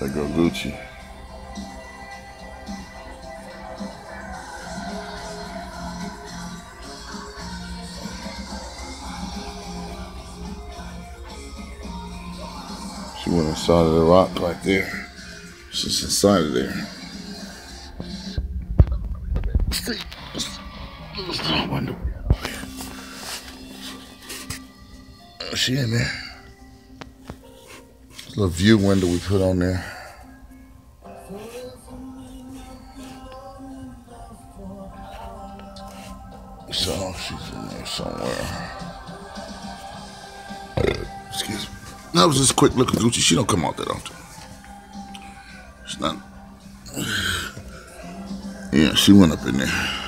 There go Gucci. She went inside of the rock right there. She's inside of there. She in there. Little view window we put on there. So she's in there somewhere. Excuse me. That was just quick look at Gucci. She don't come out that often. It's not. Yeah, she went up in there.